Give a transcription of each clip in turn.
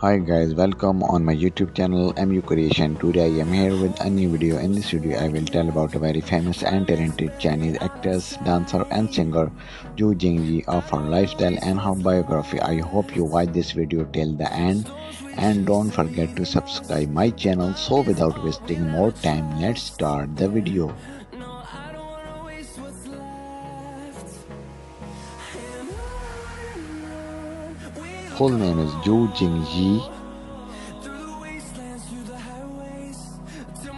Hi guys, welcome on my YouTube channel MU Creation. Today I am here with a new video. In this video I will tell about a very famous and talented Chinese actress, dancer and singer Ju Jingyi of her lifestyle and her biography. I hope you watch this video till the end and don't forget to subscribe my channel. So without wasting more time, let's start the video. Full name is Ju Jingyi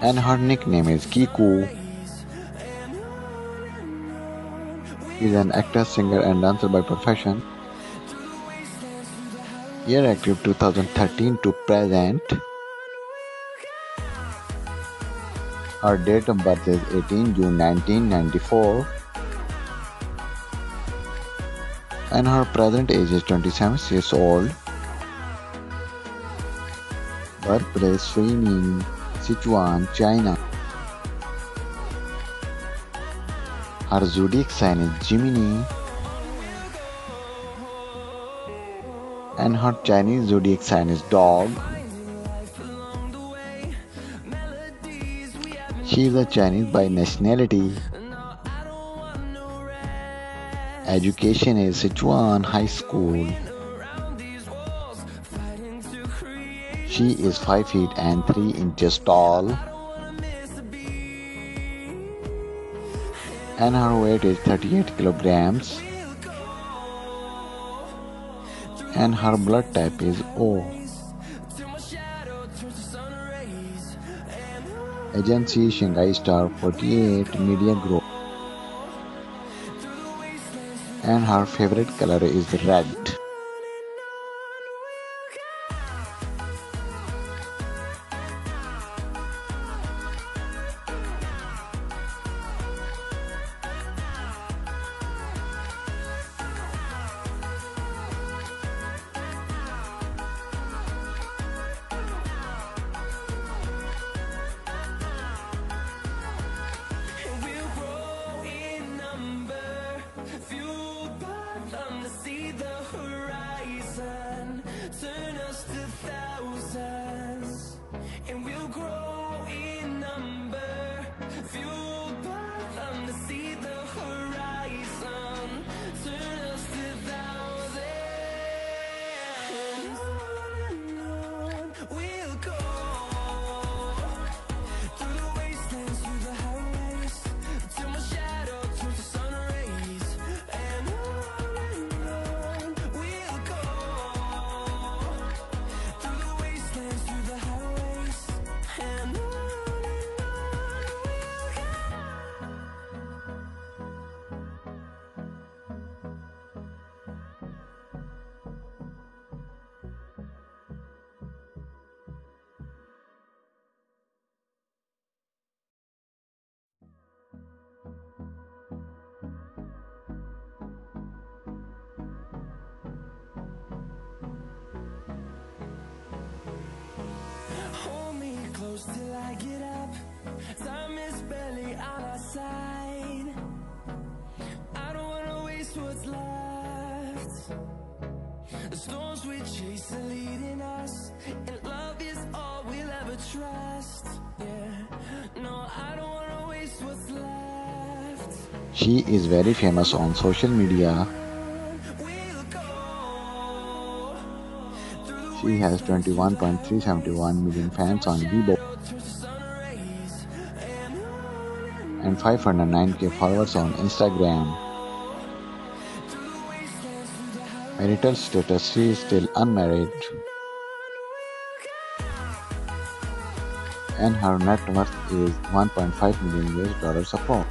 and her nickname is Kiku. Is an actor, singer and dancer by profession. Year active 2013 to present. Her date of birth is 18 June 1994 and her present age is 27 years old. Birthplace Suining, Sichuan, China. Her zodiac sign is Gemini. And her Chinese zodiac sign is Dog. She is a Chinese by nationality. Education is Sichuan High School. She is 5 feet and 3 inches tall. And her weight is 38 kilograms. And her blood type is O. Agency Shanghai Star 48 Media Group and her favorite color is red. What's left The storms we chase are leading us And love is all we'll ever trust. Yeah, no, I don't wanna waste what's left. She is very famous on social media. She has 21.371 million fans on Weibo and 509k followers on Instagram. Marital status she is still unmarried. And her net worth is 1.5 million US dollars support.